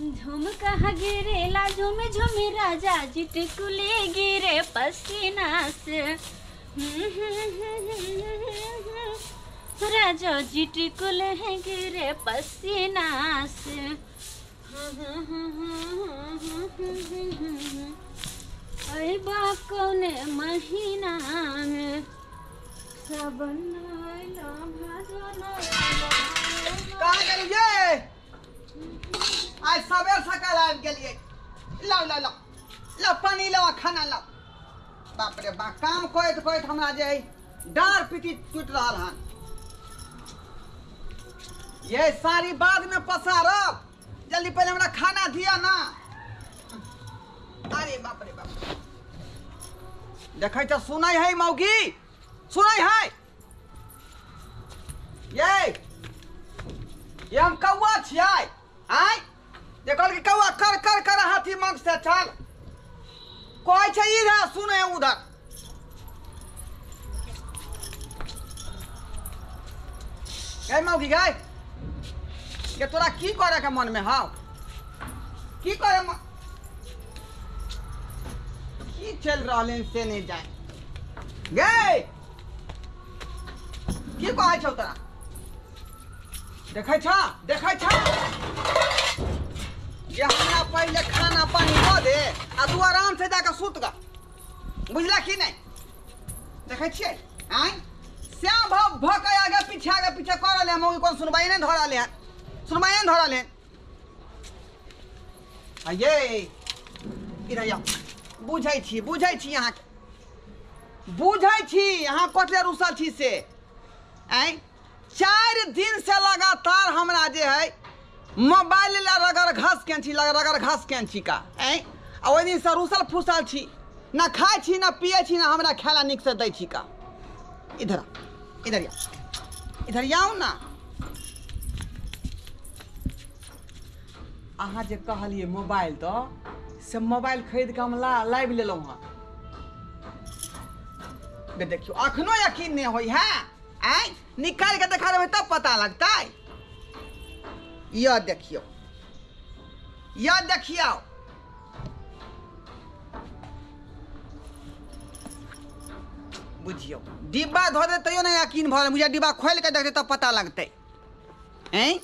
झुमका गिरेला झुम झुम राजा जी टिकुले गिरे, पसीना से। राजा जी टिकुले गिरे, पसीना से। अरे बा कौने महीना में सबन। कहाँ गेलिए आज सवेर सकाल आबि गेलिए लाओ लाओ लाओ। लाओ, पानी लाओ खाना लाओ। बाप रे बाप, काम करैत करैत हमरा जे है, डार पीटी टूटि रहल हन। ये सारी बाद में पसारब जल्दी पहले हमरा खाना दिया ना। अरे बाप रे बाप। देखै छ, सुनै है मौगी? सुनै है? ये ये हम कौआ छियै, आय? देखल कि कौआ कर कर कर हाथी मंच से चल कहै छै इधर सुने उधर गै मौगी गै ये तोरा की करे के मन में हौ की करे मन की चल रहले से नहीं जाए गै की कहै छौ तोरा देखै छ देखै छ हमरा पहिले खाना पानी दऽ दे, आ तू आराम से जाके सुत ग। बुझला कि नहीं? देखै छियै? आय? श्याम भाव भ आगे पीछे आगे पीछे कर रहले मौगी कोन सुनवाई नहीं धऽ रहले सुनवाई नहीं धऽ रहले आ ये इधर आओ बुझै छी बुझै छी अहाँके। बुझै छी, अहाँ कतले रुसल छी से। आय? चारि दिन से लगातार हमरा जे है मोबाइल ला रगड़ घस के छी रगड़ घस के छी का। ऐ? आ ओहि दिन से रुसल फुसल छी। ना खाइ छी ना पिए छी ना हमरा खायला नीक से दै छी का। इधर इधर आ इधर आओ ना। अहाँ जे कहलिए मोबाइल तो से मोबाइल खरीद के हम ला लाइव लेलहुँ हँ। बे देखियो अखनो यकीन नहीं होई है। आय निकाल के देखा देबै तब पता लगता। यह देखियो। यह देखियो। बुझियो। डिब्बा धो दे तैयो नहीं यकीन भर मुझे डिब्बा खोल के देखते तब पता लगते। हैं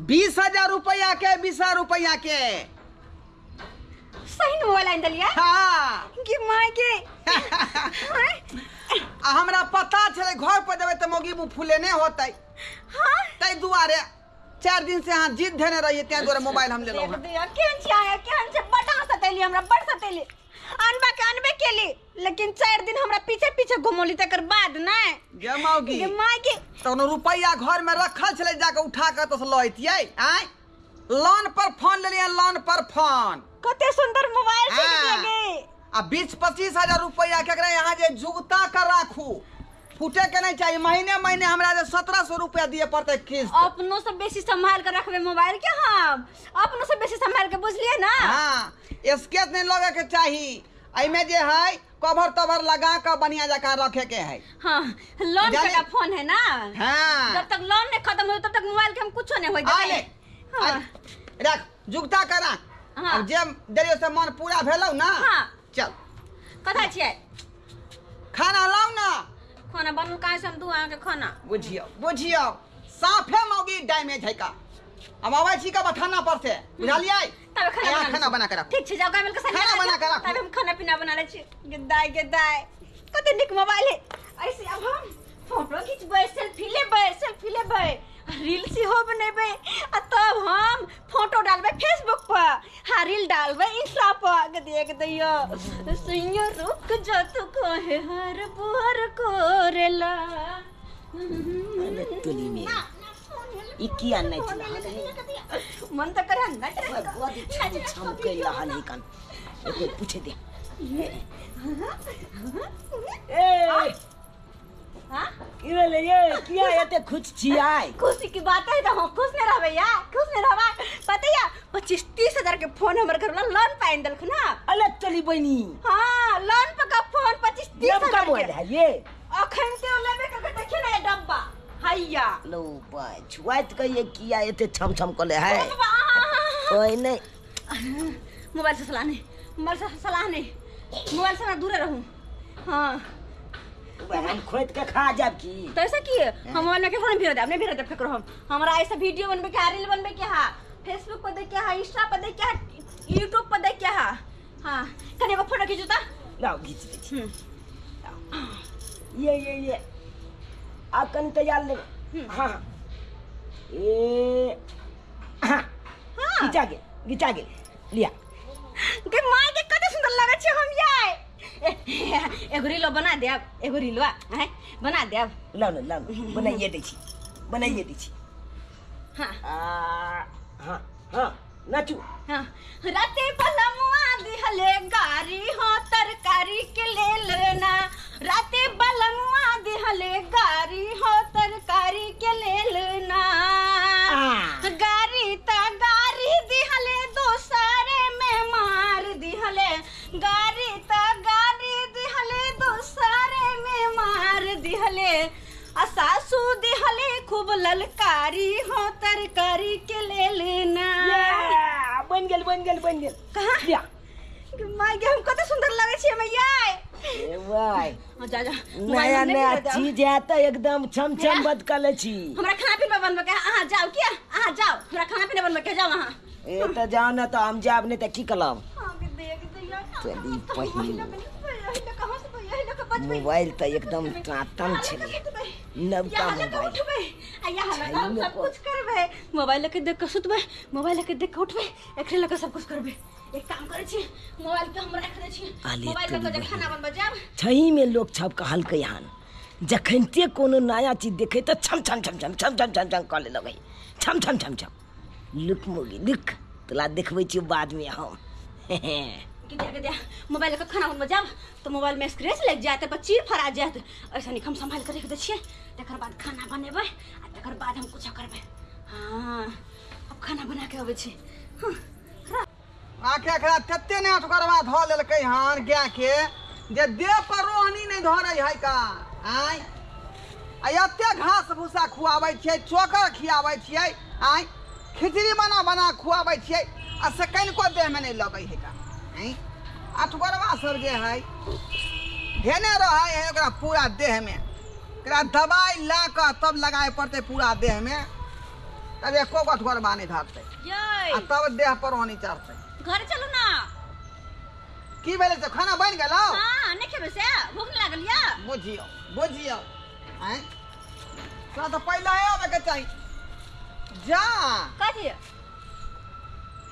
बीस हज़ार रुपया के बीस हज़ार रुपया के। सही मोबाइल आइन दलिया? हाँ। कि माय के? हमरा पता छलै घर पर देबै तऽ मौगी मुँह फूलेने होतै। हाँ। ताहि दुआरे चारि दिन से अहाँ जिद धने रहिए ताहि दुआरे मोबाइल हम हँ दिया केहन छी आया केहन छै बड़ा सतेली हमरा बड़ सतेली। अनबा के अनबे केली लेकिन चारि दिन हमरा पीछे पीछे घुमौली तकर बाद नहीं गे मौगी कि माय के तहन रुपैआ घर में रखल छलै जाके उठा के तऽ लऽ अइतियै आय? लोन पर फ़ोन लेलियै लोन पर फ़ोन। कते सुंदर मोबाइल से हाँ। लगे आ बीस पच्चीस हज़ार रुपैआ केकरा यहाँ जे जुगता कर राखू? फूटे के नहीं चाहिए। महीने महीने हमरा जे सत्रह सौ रुपया दिए पड़तै किस्त। अपनों से बेसी संभाल कर रखबे मोबाइल के हम। अपनों से बेसी संभाल के बुझलिए ना? हाँ स्केच नहीं लगे के चाही। एहिमे जे है कवर तवर लगा के बढ़िया जका रखे के है हाँ लोन का फ़ोन है ना? हाँ। जब तक लोन नहीं खत्म हो तब तक मोबाइल के हम कुछ नहीं हो। हाँ। रख जुगता करा। हाँ। जे देरियो से मन पूरा भेलौ ना हाँ। चल। कथा छियै? खाना लाउ ना। खाना बनल काय से हम दू अहाँके खाना? बुझियो बुझियो। साफे मौगी डैमेज है का? हम आवे छी का थाना पर से? बुझलियै? तब खाना खाना बना। के रख ठीक छै जाओ गामिल के खाना बना के रख तब हम खाना पीना बना ले छी। गदाई गदाई कते निक मोबाइल है। ऐसे अब हम फ़ोटो खींचबै सेल्फी लेबै सेल्फी लेबै। रील सेहो बनेबै। आ तब हम फ़ोटो डालबै फेसबुक पर। हाँ रील डालबै इंस्टा पर। देख दैयो। सैया रुक जा तू कहे हर बुहर कोरेला। अरे तुली में। ई किया चला मन त करे हंगा बहुत छम छम के रहल है कन एको पूछे दे। ए हाँ की भेलै ये किया एते खुश छियै खुशी की बात है तो हम खुश नहीं रहबे या? खुश नहीं रहबा? पता या पच्चीस तीस हज़ार के फ़ोन हमर घर लोन पाइन दलख ना? अले चली बनी हाँ लोन पर का फ़ोन पच्चीस तीस जब हज़ार कब के। है ये? अखन ते लेबे के देखिए ना ये डब्बा। हैया लो बा छुआत के ये किया एते छम छम कले है। ओए नहीं। मोबाइल से सलाह नहीं मोबाइल से सलाह नहीं मोबाइल से मैं दूर रहूँ। हाँ। हम खोद के खा जाब की? तो ऐसा किए हम मोबाइल में केकरो नहीं भेज देब नहीं भेज देब केकरो हम। हमरा ऐसा वीडियो बनबे के रील बनबे के हा फेसबुक पर देख के हा इंस्टा पर देख के हा यूट्यूब पर देख के हा हाँ कने एगो फ़ोटो खींचू ता। लाओ घीच दे हम्म, ये ये ये। आ कन तैयार ले। हम्म। हाँ। ए हाँ। हाँ। घिचा गेल घिचा गेल लिया। के माय के कते सुंदर लगे छै हम याय एगो रीलो बना देब। एगो रीलो हैं बना देब। लाओ ना लाओ बनाइए दै छी बनाइए दै छी हाँ हाँ हाँ नाचू। हाँ। राते बलमुआ दिहले गारी हो तरकारी के ले लेना। राते बलमुआ दिहले गारी हो तरकारी के ले लेना। गारी ता गारी दिहले दोसरे में मार दिहले। गारी सासू दिहले खूब ललकारी हो तरकारी के ले लेना बन गेल बन गेल बन गेल कहाँ लिया माय गे हम कते सुंदर लगे छियै मैया ए भाई हाँ, जा जा नया नया चीज़ है तो एकदम छम छम बद कर छी हमरा खाना पीना बनबे के अहाँ जाओ किया अहाँ जाओ हमरा खाना पीना बनबे के जाओ अहाँ ए तो जाओ ना तो हम जाब नहीं तो की कलम आगे देख दिया चली पहिल। मोबाइल तो एकदम टाटम छले नवका यहाँ मोबाइल। यहाँ छै हम में सब कुछ करबे। मोबाइल लेके देख के सुतबे। मोबाइल लेके देख के उठबे। एकरे लेके सब कुछ करबे। एक काम करे छी मोबाइल पे हम रख दे छी मोबाइल लेके खाना बनबे जाब छही में लोग छप कहलकै हन। जखनते कोनो नया चीज़ देखे तो छम छम छम छम छम छम छम छम करे लगे छम छम छम छम। लुक मोगी लुक तोला देखबै छियौ बादमे हम। दे दे मोबाइल के खाना बनबे जाब तो मोबाइल में स्क्रैच लग जाए तो चीर फरा जाए ऐसा नहीं हम संभाल कर रख दे तकर बाद खाना बनेबे आ तकर बाद हम कुछ करबे। हाँ अब खाना बना के अबै छी हाँ, आखे एकरा तते ने अटकरवा धऽ लेलकै के जे देह पर रोहनी नहीं धरै है का? आय। एते घास भूसा खुआबै चोकर खियाबै आय खिचड़ी बना बना खुआबै आ से कनिको देहमे नहि लगै है का? आय अटकरवा सब जे है। धेने रहै है ओकरा पूरा देहमे ओकरा दबाइ ला कऽ तब लगाए पड़तै पूरा देहमे तब एको गो अटकरवा नहि धरतै। तब देह पर रोहनी चढ़तै घर चलू ना। की भेलै से? खाना बनि गेलौ? हाँ नहीं खेबे से? भूख लागल या? बुझियौ बुझियौ आँय। तोरा तऽ पहिले अबैके चाही। जा। कथी?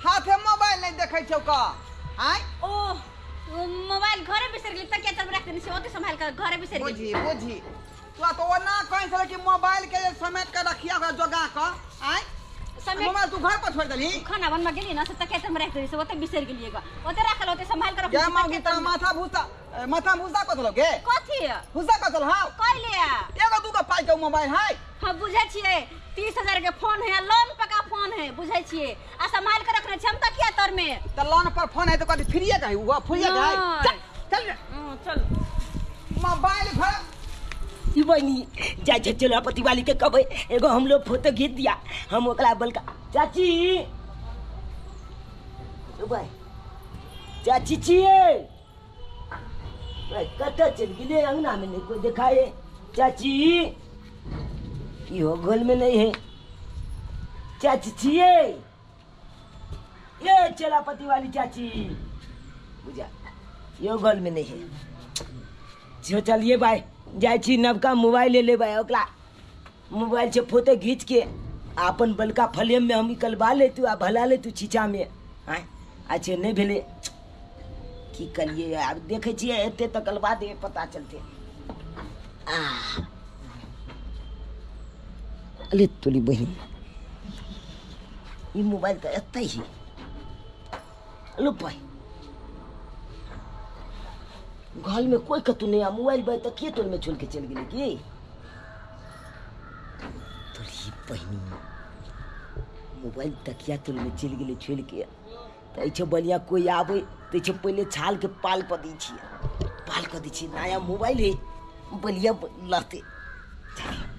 हाथे मोबाइल नहि देखै छौ का हाय ओ मोबाइल घरे बिसर ಆಯ್ ಓ ಮೊಬೈಲ್ तब ಬಿಸರ್ಲಿ ತಕ್ಕೆ ತಮ್ ರಾಖ್ತೀನಿ ಶಿವತೆ ಸಂಭಾಲ್ ಕರ बिसर ಬಿಸರ್ಲಿ बुझी बुझी तो तो वो ना कहीं से कि मोबाइल के समेट के रखिया हो जगा को हाय समेट मोबाइल तू घर पर छोड़ दली खाना बन मगे ना से तके तम राख्ತೀನಿ ಶಿವತೆ ಬಿಸರ್ ಗೆಲಿಯಗ ಒತೆ ರಾಖಲ ಒತೆ संभाल कर क्या मांगी तेरा माथा भूसा माथा भूसा को लोगे कथि भूसा को लो हाउ कहलिया एगो दूगो पाई के मोबाइल है हम बुझे छिए 30000 के फ़ोन है लोन पका का फ़ोन है बुझे छिए आ संभाल कर रखने छी हम तकिया तर में? तऽ लोन पर फ़ोन है तऽ कथी फ्रीए के है वो फ्रीए के है नहीं। चल चल चल। मोबाइल घर ई बनी जा जा चलो पति वाली के कहबै एगो हम लोग फ़ोटो घीच दिया। हम ओकरा बलका चाची भाई चाची छिए भाई कतऽ चलि गेलै अंगना में नहीं कोई देखाए। चाची इहो घोल में नहीं है। चाची छिए ये चला पति वाली चाची। बुझा, यो घोल में नहीं है। जो चलिए भाई जाए छी नवका मोबाइल ले लेबै ओकरा मोबाइल से फ़ोटो घीच के अपन बलका फ्लेम में हम निकलवा लेतू आ भला लेतू छीचा में। आय, अच्छे नहीं भेले। की करिए, आब देखे छियै एते तकलवा दे पता चलते। आ। अरे तोरी बहिन ई मोबाइल तऽ एतै ही लो भाई घर में कोई कतु नहीं आ मोबाइल बाय तकिए तोल में छोड़ के चल गेली की तोरी बहिनी मोबाइल तकिया तोल में चल गेली छोड़ के छै बलिया कोई आबै तऽ छै पहिले छाल के पाल कऽ दै छियै पाल कऽ दै छियै नया मोबाइल है बलिया लहते कतु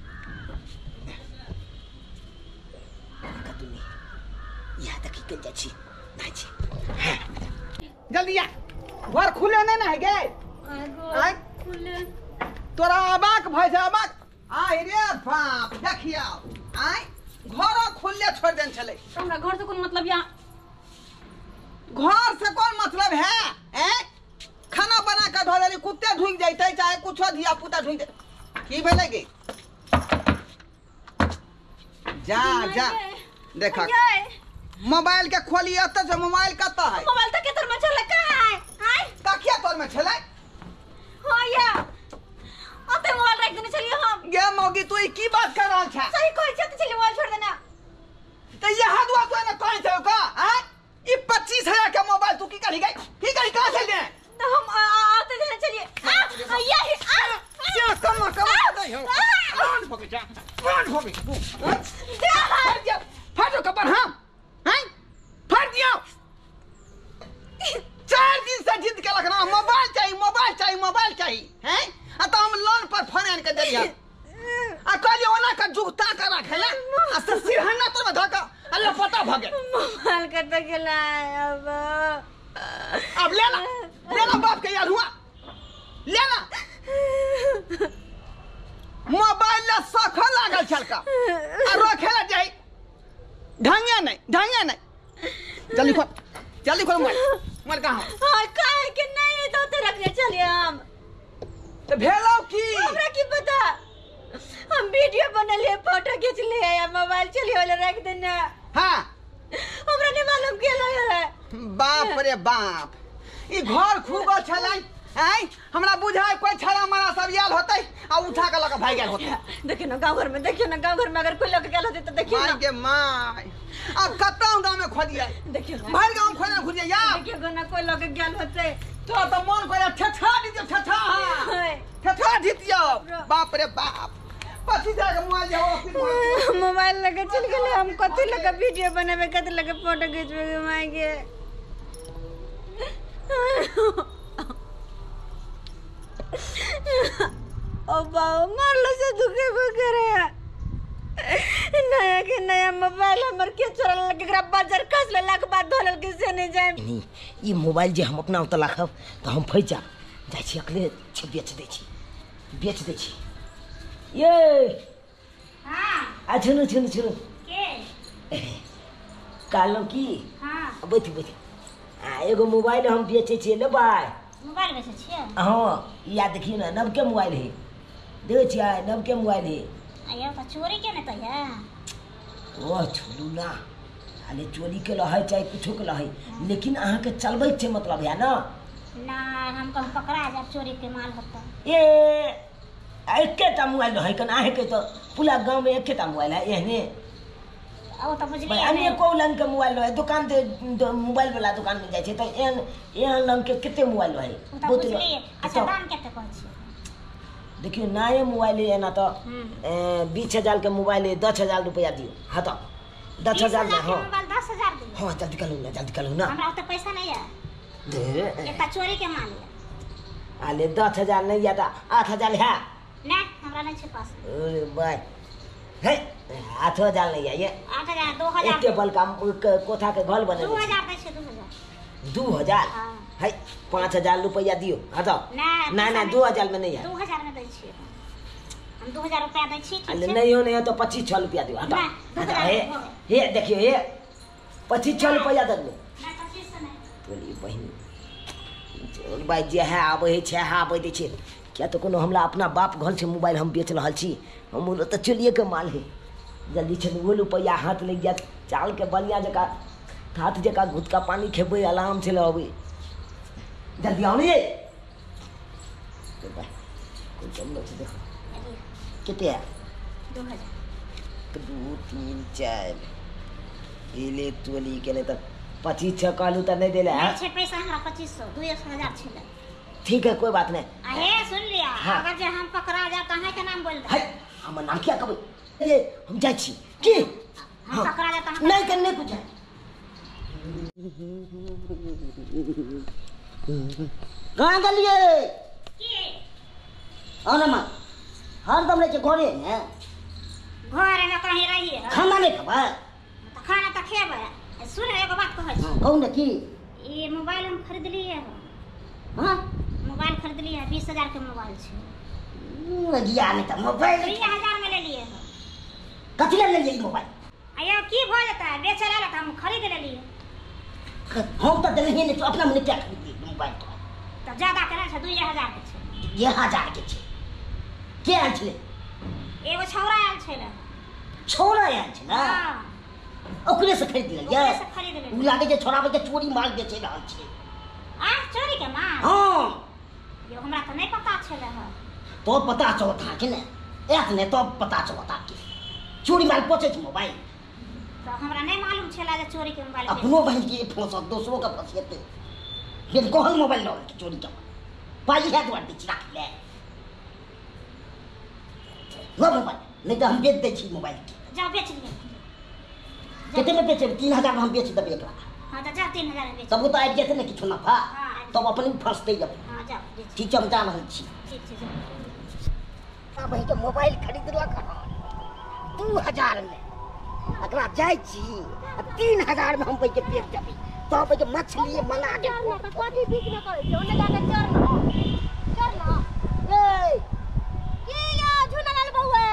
यहाँ तक निकल जाइ छी जाइ छी जल्दी आ। घर खुले नहीं ना है गे आय तोरा अबाक भय से अबाक। आय रे बाप देखिया। आय घर खुले छोड़ देन चले हमरा घर से कोन मतलब यहाँ? घर से कौन मतलब है? हैं? खाना बना के धो देली कुत्ते ढुक जैते चाहे कुछो धिया पुता ढुक जाए की भेले गे? जा जा। देखा ये मोबाइल के खोलिए अत से मोबाइल कत है। मोबाइल तो केतर में चले का है? हाय तकिया तोर में छले हाँ या। अते मोबाइल रख देने चलिए हम। गे मौगी तू ई की बात कर रहल छ सही कोई छत चलिए मोबाइल छोड़ देना। तो ये हदवा तो ना कहीं से का हैं? ई 25000 के मोबाइल तू की करी गई? की करी कहाँ से ले तो हम आते देने चलिए। आ, आ, ये ही, आ, कम कम नहीं हो कौन भोगे जा कौन भोगे तू हैं? फट जा फटो कपर हम हैं? फट दियो। चार दिन से जिद के रखना मोबाइल चाहिए मोबाइल चाहिए मोबाइल चाहिए हैं? आ तो हम लोन पर फ़ोन आन के देलिए आ कहलिए ओना का जुगता करा खेला आ सिरहना तो धका अल्लाह पता भगे मोबाइल कत गेला अब अब लेना लेना बाप के याद हुआ लेना मोबाइल ला सख लागल छलका आ रखेला जाई ढंगे नहीं ढंगे नहीं जल्दी खोल जल्दी खोल मोबाइल मोबाइल कहाँ हो? हाँ काहे के नहीं तो ते रखने चलिए हम तो भेलो की हमरा की पता हम वीडियो बनले फ़ोटो खींच ले या मोबाइल चलिए वाला रख देना हाँ हमरा नहीं मालूम के लगे है बाप रे बाप ई घर खूब छलै हैं हमरा बुझाय कोई छड़ा मारा सब याल होतै आ उठा के लके भाग गेल होतै देखियो ना गाँव घर में देखियो ना गाँव घर में अगर कोई लोग गेल होते तो देखियो माय ना के माय अब कत्ता गाँव में खोदिए देखियो ना गाँव खोदे खुदिए यार देखियो ना कोई लोग गेल होते। तो तो मन करे ठठा दियो ठठा। हाय। ठठा दियो। बाप रे बाप। पति जाके मोबाइल जाओ फिर मोबाइल मोबाइल लगे चल गेले हम कथि लगे वीडियो बनावे कथि लगे फ़ोटो खींचवे मांगे ओ बाबा मारलो से दुखे बकरे नया के नया मोबाइल हमर के चोरल लगे एकरा बाज़ार कस ले लाख बाद धोलल के से नहीं जाए नहीं ई मोबाइल जे हम अपना ओतऽ राखब तऽ हम फँसि जाब। जाइ छी अकले छी बेच दै छी। बेच दै छी। ये! हाँ। आ छुनु छुनु छुनु के? कहलहुँ की हाँ। बैठ बैठ। आ एगो मोबाइल हम बेचै छियै लेबै। मोबाइल बेचै छियै? हाँ या देखिए ना नवके मोबाइल है। देखै छियै नवके मोबाइल है। आयो तो चोरी के नहीं तो है ओह छोड़ू ना खाली चोरी के लहै चाहे कुछो के लहै लेकिन अहाँके चलबै छै मतलब है ना? ना हम कहूँ पकड़ा जाए चोरी के माल होता? ए एकेटा मोबाइल रहै कन? अहाँके तऽ पूरा गाँवमे एकेटा मोबाइल है एहने। ओ तो बुझलिए अनेको रंग के मोबाइल रहै दुकान ते मोबाइल वाला दुकान में छै तऽ एहन एहन रंग के कते मोबाइल रहै? ओ तो अच्छा दाम कते कहै छियै? देखियो नए मोबाइल है ना तो हम्म। बीस हज़ार के मोबाइल है दस हज़ार रुपया दियो। हाँ तो दस हज़ार में हाँ। हाँ जल्दी करू ना जल्दी करू ना। हमरा ओते पैसा नहीं है। दे। एक चोरी के माल है। आले दस हज़ार नहीं या तो आठ हज़ार है। नहीं हमरा नहीं छे पास। अरे भाई है आठ हज़ार नहीं है ये। आठ हज़ार दो हज़ार। एक हज़ार टेबल का कोठा के घर बने दो हज़ार दै छै दो हज़ार। दू हज़ार? हाँ। है पाँच हज़ार रुपया दियो हाँ तो नहीं, नहीं। पैसा हज़ार में नहीं है दो हज़ार में दै छियै। हम दो हज़ार रुपया दै छी अरे नहीं हो नहीं हो तो पच्चीस छः रुपया दियो हटो नहीं, दो हटो हज़ार हे हे। देखियो हे पच्चीस छः रुपया दे दो। बोली बहिन भाई जे है आबै है छे है आबै दै छै किया तो कोनो हमरा अपना बाप घर से मोबाइल हम बेच रहल छी हम तो चलिए के माल है। जल्दी छै वो रुपया हाथ लग जात चाल के बलिया जका हाथ जका घुटका पानी खेबै आराम से लबै जल्दी आओ तो देखो कितने दो तीन चार एले तोली के नहीं तो पच्चीस छः कहलू तो नहीं दिले हैं छै पैसा हमरा पच्चीस सौ दू एक हज़ार छलै ठीक है कोई बात नहीं आहे सुन लिया हाँ। अगर जे हम पकड़ा जाए तो अहाँ के नाम बोल है दे हमर नाम क्या कहबै ये हम जाइ छी की हम। पकड़ा जाए तो अहाँ नहीं करने कुछ है कहाँ गेलिए अनमा हरदम रहै घरे ने? घर में कहीं रहिए खाना नहीं खेबै तो खाना तो खेबै सुन एगो बात कहै छी हाँ, कहू ने की? ये मोबाइल हम खरीद लिए है। हाँ? मोबाइल खरीद लिए है बीस हज़ार के मोबाइल छै हम्म, जिया नहीं था मोबाइल। तीन हज़ार में ले लिए है। कथी ले लिए मोबाइल? अयो की भऽ जेतै बेचे ला तऽ हम खरीद लेलिए हम तो ही नहीं तो अपना मन क्या खरीद? लिए मोबाइल तो ज़्यादा केना छै दुइए हज़ार के छै। ये के छे। के आयल छले एगो छौड़ा आयल छै रे छोरा आयल छे ना? हाँ। ओकरे से खरीद लिए ओकरे से खरीद उ लागे जे छोरा के चोरी माल बेचे रहल छे। आ चोरी के माल? हाँ। यो हमरा तऽ नहि पता छलै है। तो पता चलता कि ने? एक ने तो पता चलता कि चोरी माल पहुँचे छे मोबाइल? तऽ हमरा नहि मालूम छलै जे चोरी के मोबाइल अपनो बहन के फंसत दोसरों का फंसेते के चोरी के पाई है दुआर बीच रख ले। लो मोबाइल नहीं तो हम बेच दे मोबाइल के। जाओ बेच लिए कितने में बेचे तीन हज़ार में हम बेच देबे एकरा हाँ जाओ तीन हज़ार में बेच। तब तो आबि जेते ने किछु नफा? हाँ, तब अपने फंसते जब हाँ जाओ ठीक हम जा रहल छी। ठीक छै जाओ। आ के मोबाइल खरीदलक दू हज़ार में। एकरा जाइ छी आ तीन हज़ार में हम बहिन के बेच देबै तब के मछली मंगा के कथी ठीक न करै छै ओने जाके चढ़ न चढ़ न ए की या झुनलाल बौआ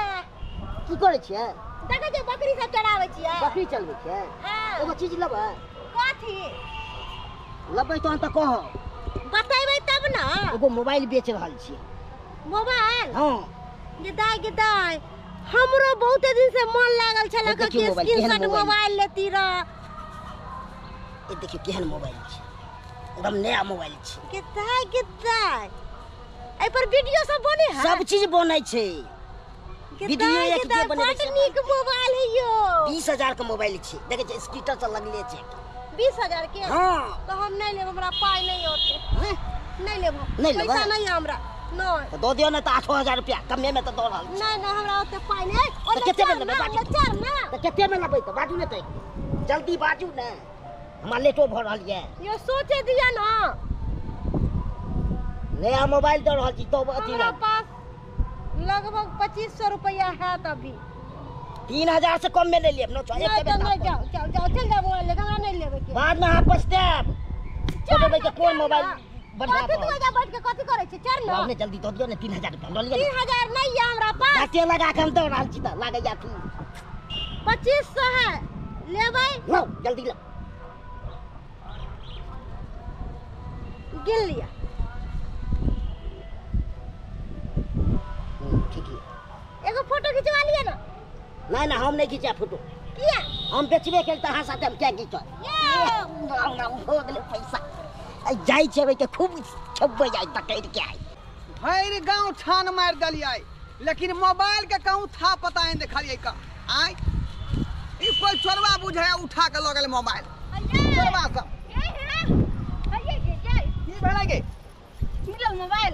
की करै छियै देखै छै बकरी सब चढ़ाबै छियै बकरी चलबै छियै हाँ। एगो चीज़ लेबै कथी लेबै तहन तऽ कहब बतेबै तब न एगो मोबाइल बेच रहल छियै मोबाइल हाँ गे दाय गे दाय हमरो बहुते दिन से मन लागल छल कि स्क्रीनशॉट? मोबाइल लेती रह ये देखियौ केहन मोबाइल छै। एकदम नया मोबाइल छै। दाय गे एहि पर वीडियो सब बने है? सब चीज़ बनै छै। वीडियो एक दाय जे बनेबै नीक मोबाइल है यो। बीस हज़ार के मोबाइल छै। देखै छै स्पीकर सब लगले छै बीस हज़ार के? हाँ। तो हम नहीं लेब हमरा पाई नहीं होते हैं? नहीं लेब। नहीं लेबै? पैसा नहीं हमरा। तऽ दऽ दियौ ने तऽ आठो हज़ार रुपया कमे में तऽ दऽ रहल छै। नहीं नहीं हमरा ओते पाई नहीं ओले कते में लेबै ना तऽ कते में लेबै तऽ बाजू ने तऽ जल्दी बाजू ने। हमरा लेटो भऽ रहल यऽ ये सोचे दिया ना। नया मोबाइल दऽ रहल छी तब अथी हमरा पास लगभग पच्चीस सौ रुपया है तभी। तीन हज़ार से कम में ले लियब न तो तो जाओ जाओ जाओ चल जाओ मोबाइल लेके हमरा नहीं लेवे के। बाद में अहाँ पछतायब चल देबै कि कोन मोबाइल कथी तू एजा बैठ के कथी करे छी चल ना। आपने जल्दी दऽ दियौ ने तीन हज़ार रुपया लऽ तीन हज़ार नहीं है हमरा पास। घाटे लगा के हम दऽ रहल छी तऽ लागैया कि पच्चीस सौ है। लेबै? लो जल्दी लो। गिन लिया। हम्म, ठीक है। एगो फ़ोटो खिंचवा लिया ना। नहीं ना हम नहीं खींचा फ़ोटो। किया। हम बेचबे के तहाँ साथे हम क्या खींचो? हो गेलै पैसा। आई जाइ छै के खूब छब्बे जाइ पकड़ के आई। भैर गाँव छान मार दलियै लेकिन मोबाइल के कहूँ था पता नहीं देखलियै का आय ई कोई चोरवा बुझाय उठा के लगल मोबाइल। चोरवा सब की भेलै मोबाइल।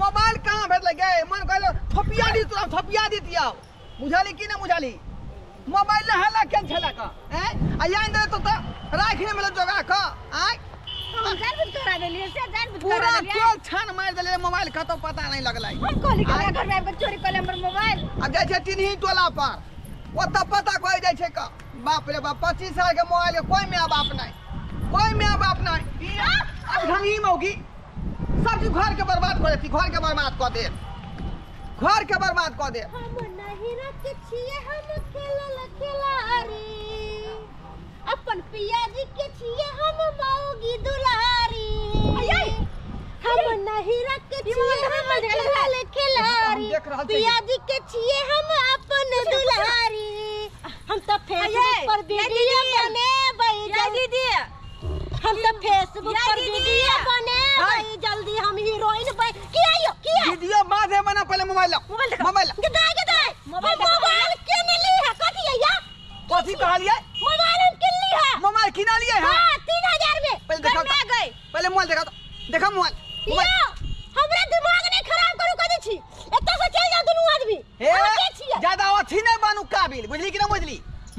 मोबाइल कहाँ भेटलै गे मन कहलो थपिया दी तोरा थपिया दी दिया बुझली कि नहीं बुझली? मोबाइल ने हला केन छला का? हैं? आ यान दे तो तो राख ने मिल जोगा का? आय हम जानबूझ के करा देलिए से जानबूझ के पूरा करा देलिए। चोर छान मार देले मोबाइल? का तो पता नहीं लगलै हम कहली कि घर में आबि के चोरी कर ले हमर मोबाइल। आ जाइ छै टिन्ही टोला पर। ओ ओतऽ पता कह जाइ छै का? बाप रे बाप पच्चीस साल के मोबाइल के कोई माय बाप नहीं। कोई माय बाप अब ढंगी मौगी सब चीज़ घर के बर्बाद कर देती घर के बर्बाद कर दे। घर के बर्बाद कर दे। हम नहीं रख छिए हम खेलल खिलाड़ी अपन पिया जी के छिए हम मौगी दुलारी। हम नहीं रख छिए हम खेलल खिलाड़ी देख रहल छियै। पिया जी के छिए हम अपन दुलारी। हम तो फेसबुक पर वीडियो बनेबै जल्दी हम तो फेसबुक पर वीडियो बनेबै जल्दी हम हीरोइन बन की आइयो की आइयो वीडियो बाद है बना पहले मोबाइल लो। मोबाइल देखो। मोबाइल लो। गदाय गदाय मोबाइल मोबाइल किन ली है? कथी है या कथी कहलिए मोबाइल हम किन ली है? मोबाइल किना लिए है? हाँ 3000 में। पहले देखा करना गई पहले मोबाइल देखा तो। देखा मोबाइल। मोबाइल। हमरा दिमाग नहीं खराब करू कथी छी? एतऽ से चल जाओ दुनू आदमी। के छियै? ज़्यादा अथी नहीं बनू काबिल बुझली कि ना बुझली?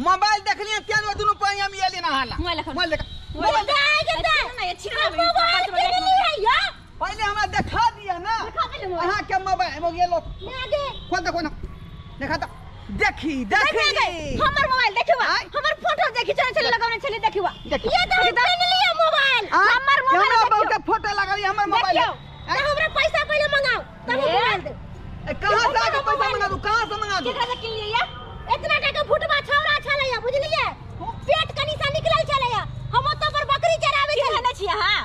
मोबाइल देखलिए क्या वो दोनों पहिया में ये लेना हाला। मोबाइल देखा। मोबाइल देखा मोबाइल देखा। गदाय गदाय हम मोबाइल किन ली है या पहले हमरा देखा दिया ना दिखा दे मोबाइल। मोबाइल हो गेलो ले खोल देखो देखा तो देखी देखी हमर मोबाइल देखबा हमर फ़ोटो देखि चल छले लगाउने छले देखिवा ये तो किन लिया मोबाइल हाँ? हमर मोबाइल हमरा बहू के फ़ोटो लगल हमर मोबाइल देखियो तो हमरा पैसा पहले मंगाओ तब मोबाइल दे ए, से आके पैसा मंगा दू कहाँ से मंगा दू केकरा से किन लिया इतना टाका फुटबा छौरा छलैया बुझलिए पेट कनी सा निकलल छलैया हम तो पर बकरी चरावे छले केहने छियै हाँ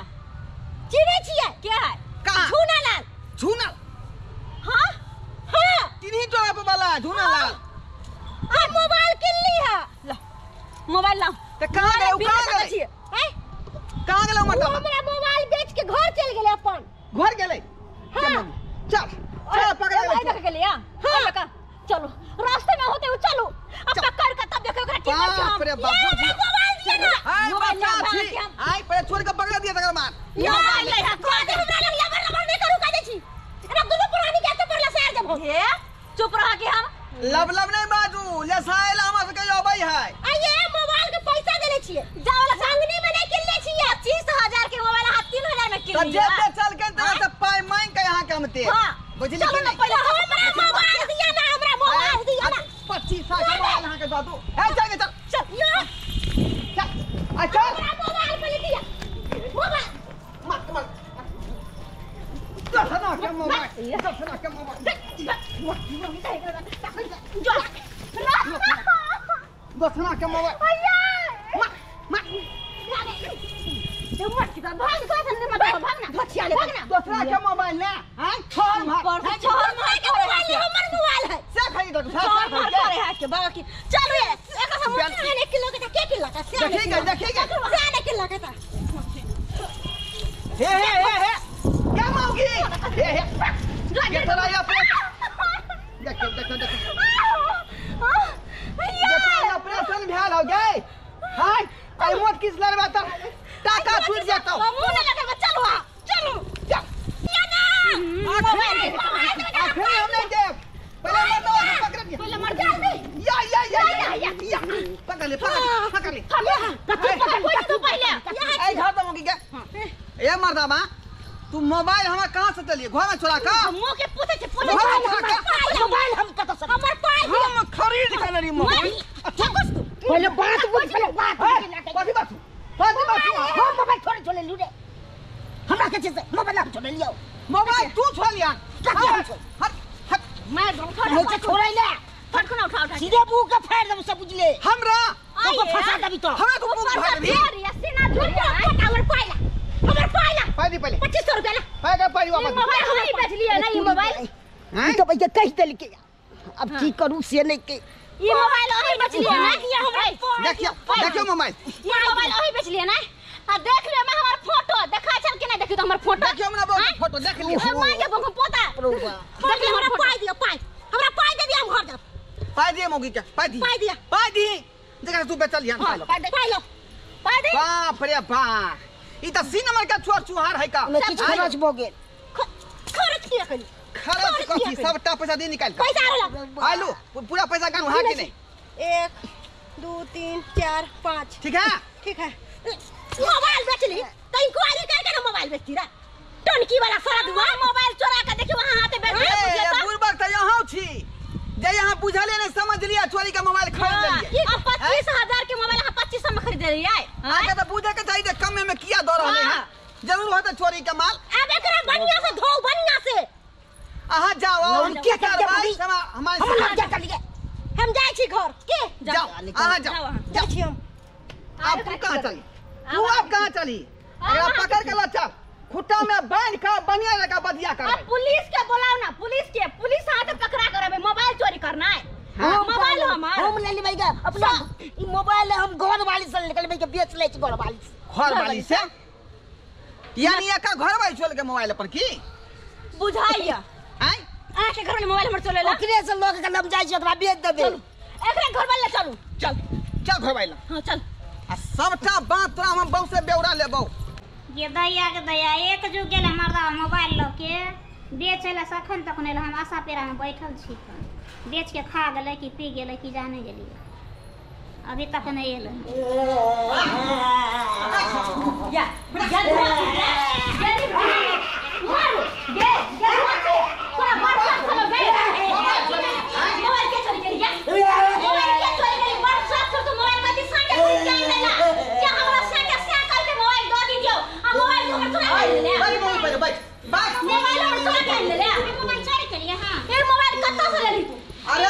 चिनै छियै के है कहाँ? झूना लाल झूना हाँ हाँ तिन्ही टोला पे वाला झूना लाल हम मोबाइल किन ली है ला मोबाइल ला ते कहाँ गए? उ कहाँ गए? हैं? कहाँ गेलै मटवा हमरा मोबाइल बेच के घर चल गेले अपन। घर गेलै? हाँ। चल चल पकड़ ले देख के लिया हाँ। चलो रास्ते में होते हुए चलो। अब पकड़ के तब देखो टिकट के बाप रे दिया ना। हाय बच्चा ना छी। हाय पहले चोर के पकड़ दिया तकर बाद। ये मोबाइल ले को दे हमरा लग लबर नहीं करू का दे छी। एना दुनु पुरानी के तो शहर जब हे? चुप रहा के हम? लब लब नहीं बाजू ले साइल हमरा से कहियो भाई है। अये ये मोबाइल के पैसा देले छिए जावला संगनी में नहीं किनले छिए 30000 के मोबाइल हाथ 3000 में तो लिया जेब पे चल के तेरा से पाई मांग के यहाँ के हमते हाँ। बुझली चलो कि ना नहीं? पहले हमरा मोबाइल दिया ना हमरा मोबाइल दिया ना। पच्चीस साल के मोबाइल यहाँ के दो तू ए चल के चल चल यो चल आ चल हमरा मोबाइल पहले दिया मोबाइल मत मत दसना के मोबाइल दसना के मोबाइल दसना के मोबाइल मत मत दसना के मोबाइल ले हैं छोड़ मार से खरीद दो से देखिएगा देखिएगा हे हे हे हे क्या मांगी हे हे ये तो राया पे देखो देखो देखो ये तो ऑपरेशन भेल हो गए हाय आई मोट किस लड़वा तो टाका टूट जाता आखिर हमने दे पहले मत दो पकड़ दिया या या या या या पकड़ ले पकड़। ले पकड़ ले तो के ए मर्दाबा तू मोबाइल हमारा कहाँ से चलिए घर में चुरा का? मोके पूछे छे पूछे मोबाइल हम कत से हमर पाए हम खरीद के लड़ी मोबाइल। पहले बात बुझ पहले बात के लाके बाती बात बाती बात हम मोबाइल छोड़े छोड़े लू रे हमरा के चीज़ मोबाइल हम छोड़े लियो। मोबाइल तू छोड़ लिया कथी हम छोड़? हट तो छोड़े ले सीधे मुँह के फाड़ दम सब बुझ ले हमरा? तो को फंसा दबी तो। हमरा को मुँह फाड़ दी पाई दी पहले। पच्चीस सौ रुपया ना पाई का पाई वापस। मोबाइल हमारी बेच लिया ना ये मोबाइल। हैं? तो भैया कह दे के अब की करूँ से नहीं के। ये मोबाइल वही बेच लिया ना ये हमारे देखियो देखियो मोबाइल। ये मोबाइल वही बेच लिया ना। आ देख ले मैं हमार फ़ोटो देखा चल के नहीं देखी तो हमार फ़ोटो? देखियो हमरा बहुत फ़ोटो देख लियो। मार के बंको पोता। देखिए हमरा पाई दियो पाई हमरा पाई दे दिया हम घर जाब। पाई दिए मोगी के पाई दी पाई दिया पाई दी देखा तू बेचल लिया हाँ, पाई दे पाई लो। पाई दे बाप रे बाप। ई त सी नंबर का चोर चुहार है का? किछ खर्च बोगे। खर्च किया करी। खर्च कथी सबटा पैसा दे निकाल। पैसा आला आलू पूरा पैसा गानु है कि नहीं? एक दो तीन चार पाँच। ठीक है? ठीक है। मोबाइल बेच ली। तो इंक्वायरी करके ना मोबाइल बेचती रहा। टनकी वाला सारा दुआ मोबाइल चोरा के देखियो वहाँ हाथे बैठ ए बुढ़बक त। यहाँ छी। जे यहाँ बुझले ने समझ लिया चोरी का मोबाइल खरीद लिए अब पच्चीस हज़ार के मोबाइल हम पच्चीस सौ में खरीद रही है आगे तो बुझे के चाहिए कम में किया दो रहे हैं? ज़रूर होता चोरी का माल। अब एकरा बढ़िया से धो बढ़िया से। अहाँ जाओ और लड़के के कार्रवाई जबरी। हमारे हम लग जा कर लिए? हम जाए छी घर के? जाओ अहाँ जाओ जाओ। छी हम। तू कहाँ चली? तू अब कहाँ चली? अगर पकड़ के ला चल खुट्टा में बाँध कर बनिया लगा बदिया कर अब पुलिस के बुलाओ ना पुलिस के पुलिस हाथ पकड़ा कर मोबाइल चोरी करना है। हाँ। मोबाइल हमारा। हम ले लेबै के अपना ई मोबाइल हम घर वाली से निकलबै के बेच ले छी घर वाली से। घर वाली से? यानी एका घर वाली छोड़ के मोबाइल अपन की? बुझाइया आय आ के घर में मोबाइल हमर चलेला ओकरे से लोग के लम जाय छी ओकरा बेच देबै। चलू। एकरे घर वाले चलू। चल चल घर वाली। हाँ चल। आ सबटा बात तोरा हम बहु से बेवड़ा लेबौ। ये दैया के दैया एक जुग गेले मरदा मोबाइल लऽ के बेच ले सखन तक नहीं हम आशा पेरा में बैठल छी बेच के खा गेलै कि पी गेलै कि जाने गेलियै अभी तक नहीं एलै बघ बघ मोबाईल वर तुला घेतलेल्या मी मोबाईल चोरी केली हा हे। हाँ। मोबाईल कसा झाला तू? अरे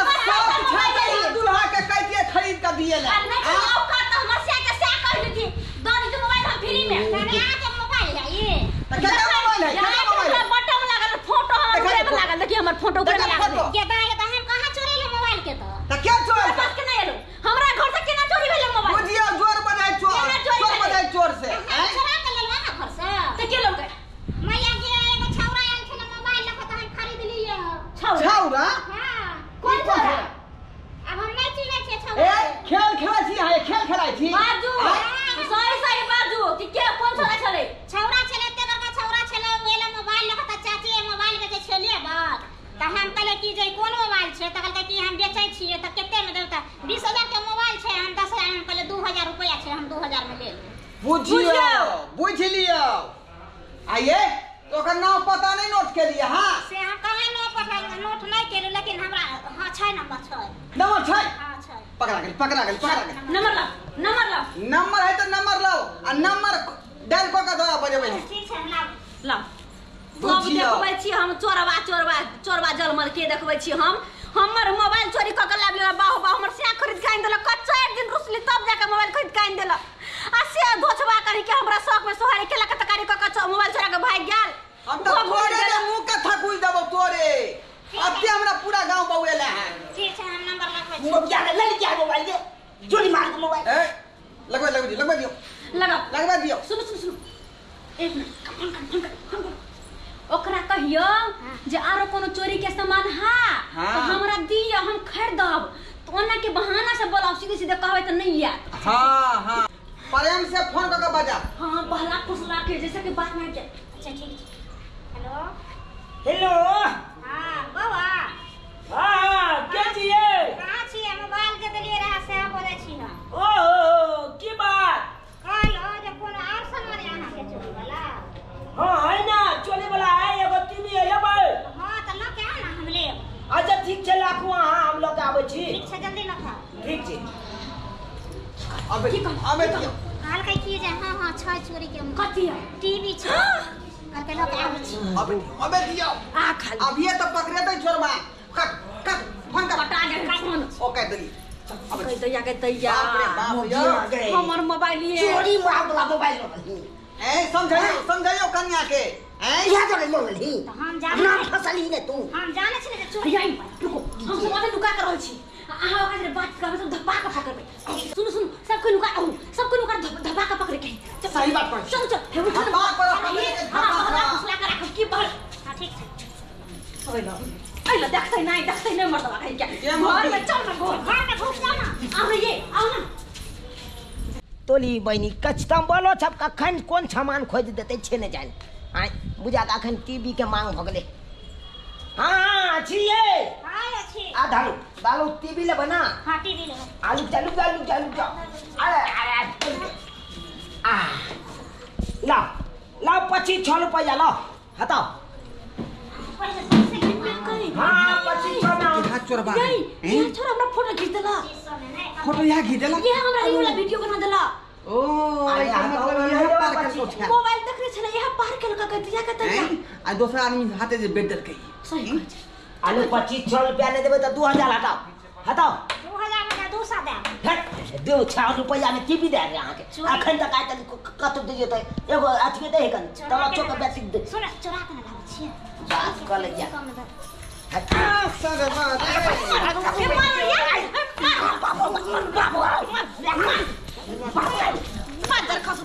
तुला हा काय काय खरीद का दिला पकड़ा गेल पकड़ा गेल पकड़ा गेल नंबर ला नंबर ला नंबर है तो नंबर लो आ नंबर डायल कऽ के दो बजेबै नहीं ठीक छै लाउ ला सब देखबै छी हम चोरबा चोरबा चोरबा जलमल के देखबै छी हम। हमर मोबाइल चोरी कऽ के लाबि लेलक बाहु बाहु हमर से खरीद के आनि देलक। कच्चा एक दिन रुसली तब जाके मोबाइल खरीद के आनि देलक। आ से धोछबा करी के हमरा शौक में सोहारी केला के तकारी कऽ के मोबाइल चोरा के भाग गेल। हम तो। के मुँह के थकुल देबो तोरे। अते हमरा पूरा गाँव बउएले है। ठीक छै हम नंबर लगबै छी। मोबाइल क्या ले क्या मोबाइल दे चोरी मार के मोबाइल। ए लगबै लगबै दियो लगबै दियो। लगा लगबै दियो। सुन सुन सुन। एक मिनट ओकरा कहियो जे आरो कोनो चोरी के सामान हा हाँ। तो हमरा दियो हम खरीदब तो ओना के बहाना से बोलाओ सीधे सीधे कहबै तो नहीं आत हाँ हाँ। प्रेम से फ़ोन कऽ के बजा। हाँ बहला फुसला के जैसे कि बात नहीं जाए अच्छा ठीक छै। हेलो। हेलो। हाँ हाँ के छिए कहाँ छियै मोबाइल के देलियै रहा से बोलै छी हम ओ की बात? कहलो जे कोनो और सामान है हाँ है है है हाँ अच्छा अबे अबे दियो कहलकै कि जे हाँ हाँ छै चोरी के। कथी है? टीवी छै। कहलकै लऽ के आबै छी। अबे अबे आ खाली। अभी दे छोरबा कट कट फ़ोन कर बटा दे फ़ोन ओ कह देली कह दैया कह दैया हमर मोबाइल ये चोरी वाला मोबाइल ए समझाइयो समझाइयो कन्या के ए यहाँ तो लो ली हम जानै नाम फसली ने तू हम जानै छी ने चोरी भैया रुको हम सब आदमी लुका कर रहल छी अहाँ ओकरा बात करबै तो धपा के पकड़बै सुनु सुनु सबको लुका रहू सबको लुका धपा के पकड़े के चल, सही बात कहै चल चल हे उठल धपा के पकड़े के, धपा हाँ के। के की हाँ ठीक छै ओइ ल ओइ ल देखतै नहीं देखतै नहीं मर्दवा कहि के के घर मर्दी? में चल ना घर घर में घुस जाओ आउ ये आउ ना तोली बहिनी कचतम बोलो सब कखन कोन सामान खोज देते छे ने जान आय बुझा त अखन टीवी के मांग भ गेले हाँ छिए हाँ अच्छी आ दालू दालू टीवी ले बना हाँ टीवी ले आलू चालू चालू चालू जा अरे अरे आ ला ला पच्चीस छः रुपया लो हटाओ पैसे के हाँ पच्चीस छः हाथ चोरबा यही ये छोरा हमरा फ़ोटो खींच देला फ़ोटो यहाँ खींच देला ये हमरा ई वाला वीडियो बना देला ओ अरे मतलब वाला पार कर बच्ची। उठा मोबाइल देखने छले यह पार केल का कहती या कहता हैं? आ दूसरा आदमी हाथे जे बेच देलकै सही हैं? आलू पच्चीस छः रुपया नहीं देवे तो दो हज़ार हटाओ हटाओ दू में दू दे हट दो छः रुपया में टीवी दे रहे अहाँके अखन तक आइ तक कतौ दियो तो एगो अथी दे कन तब चोक बेसी दे सुन चोरा के ना लाबै छियै बात कर ले जा कम दे हट आ, सर बात रे। ये मार ये मार खस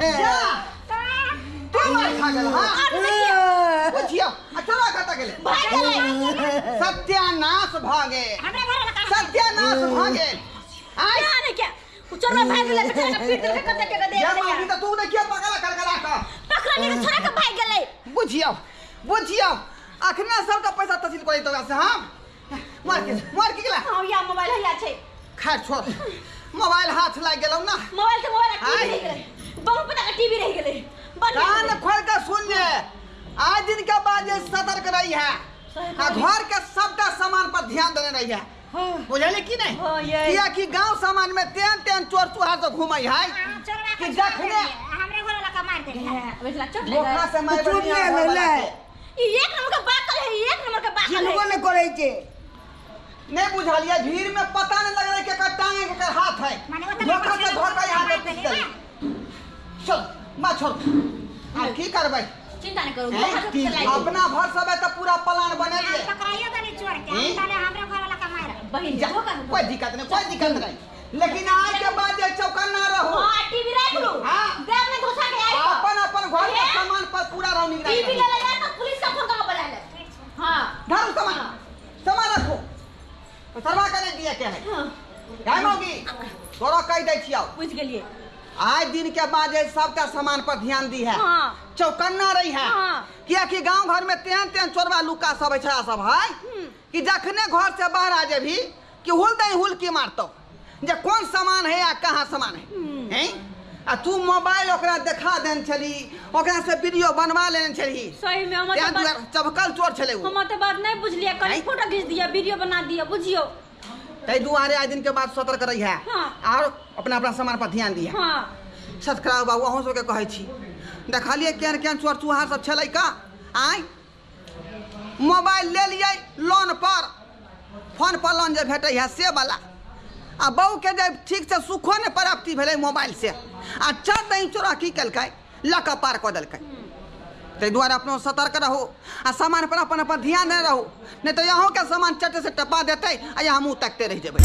दे जा तू मार खा गेल हाँ बुझियो आ चोरा कतऽ गेलै सत्यानाश भऽ गेल हमरा घर वाला काम सत्यानाश भऽ गेल आय चोरवा भाग गेलै बेचारा के पीट देलकै कते के दे या देलै मामी तऽ तू देखियो पकड़ा करकरा कऽ पकड़ा नहीं छोरा के भाग गेलै बुझियो बुझियो अखने सबके पैसा तहसील करै तोरा से हम मार के मार के गेला हाँ या मोबाइल हैया छै खा छोड़ मोबाइल हाथ लागि गेलौ ना मोबाइल से मोबाइल टीवी रह गेलै बहुत पता टीवी रह गेलै कान खोल के सुन ले आज दिन के बाद ये सतर्क रही है घर के सबटा सामान पर ध्यान देने रही है बुझले कि नहीं? हाँ, ये। किया कि गाँव समाज में तेन तेन चोर चुहार से घूमै है। हाँ, कि के देखने हमरे घर वाला का मार दे बेचारा चोट धोखा से मार चोट ले, ले। ई एक नंबर का बाकल है एक नंबर का बाकल है। ने करे छे नहीं भीड़ में पता नहीं लग रहा कि एकर टांग है। कि एकर हाथ है धोखा से धोखा यहाँ पे चल मा छोड़। आ की करबै? चिंता नहीं करो हैं? अपना भर सब है तो पूरा प्लान बने लिए पकड़ाइयो दनी चोर के हमरे घर का बहिन जा। कोई दिक्कत नहीं कोई दिक्कत नहीं। लेकिन आज के बाद ये चौकल ना रहो। हाँ टीवी रख लो। हाँ। बैग में घुसा के आई। अपन अपन घर का सामान पर पूरा रहो निगरानी टीवी ले ले तो पुलिस का फ़ोन का बुला ले हाँ। धर सामान। सामान रखो। तो सरवा करने दिए के है? हाँ। काय होगी? थोड़ा कह दै छियो के लिए आज दिन के बाद सबका सामान पर ध्यान दी है। हाँ। चौकन्ना रही है। हाँ। किया कि गाँव घर में तेहन तेहन चोरवा लुका सब सब है? कि जखने घर से बाहर आ जेबी कि हुल दई हुल की मारतो। जे कौन सामान है या कहाँ सामान है? हैं? आ तू मोबाइल ओकरा देखा देन छली ओकरा से वीडियो बनवा लेने छली। सही में हम तो बात चपकल चोर छले हम तो बात नहीं बुझलिए कल। फ़ोटो खींच दिया वीडियो बना दिया बुझियो। तै दुआरे आइ दिन के बाद सतर्क रही है। हाँ। और अपना अपना सामान पर ध्यान दिया। हाँ। सतकरा बाबू अहूँ सबके कहै छी। देखलिए केहन केहन चोर चुहार सब छलै का? आइ मोबाइल ले लियै लोन पर। फ़ोन पर लोन जे भेटै है से वाला आ बहू के जे ठीक से सुखो नहि प्राप्ति मोबाइल से। आ चढ़ दही चोरा की केलकै? लऽ कऽ पार कऽ देलकै। ताहि दुआरे अपनो सतर्क रहो। आ सामान पर अपन अपन ध्यान देने रहू। नहि तऽ अहूँके सामान चटे से टपा देते आ हमहूँ तकते रह जेबै।